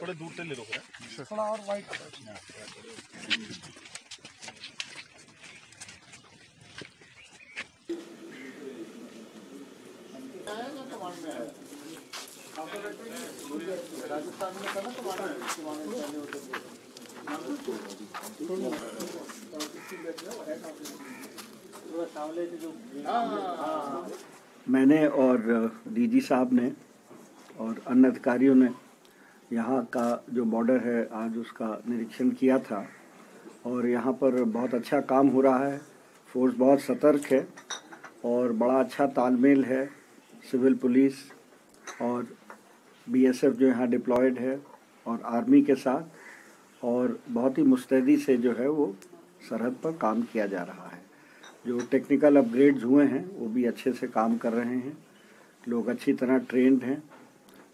थोड़े दूर से ले लो थोड़ा और वाइट राजस्थान में मैंने और डीजी साहब ने और अन्य अधिकारियों ने यहाँ का जो बॉर्डर है, आज उसका निरीक्षण किया था। और यहाँ पर बहुत अच्छा काम हो रहा है। फोर्स बहुत सतर्क है और बड़ा अच्छा तालमेल है सिविल पुलिस और बीएसएफ जो यहाँ डिप्लॉयड है और आर्मी के साथ। और बहुत ही मुस्तैदी से जो है वो सरहद पर काम किया जा रहा है। जो टेक्निकल अपग्रेड्स हुए हैं, वो भी अच्छे से काम कर रहे हैं। लोग अच्छी तरह ट्रेंड हैं।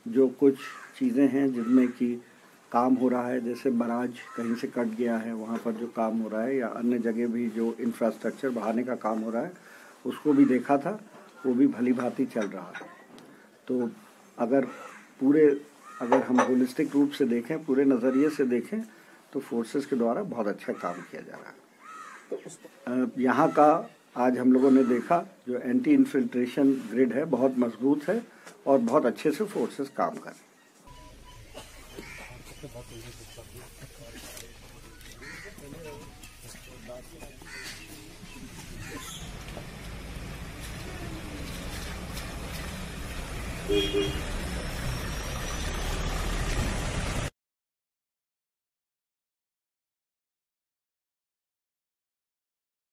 जो कुछ चीज़ें हैं जिनमें कि काम हो रहा है जैसे बराज कहीं से कट गया है वहाँ पर जो काम हो रहा है या अन्य जगह भी जो इंफ्रास्ट्रक्चर बढ़ाने का काम हो रहा है उसको भी देखा था वो भी भली भांति चल रहा है। तो अगर पूरे अगर हम होलिस्टिक रूप से देखें पूरे नज़रिए से देखें तो फोर्सेस के द्वारा बहुत अच्छा काम किया जा रहा है। यहाँ का आज हम लोगों ने देखा जो एंटी इन्फिल्ट्रेशन ग्रिड है, बहुत मज़बूत है और बहुत अच्छे से फोर्सेस काम कर रहे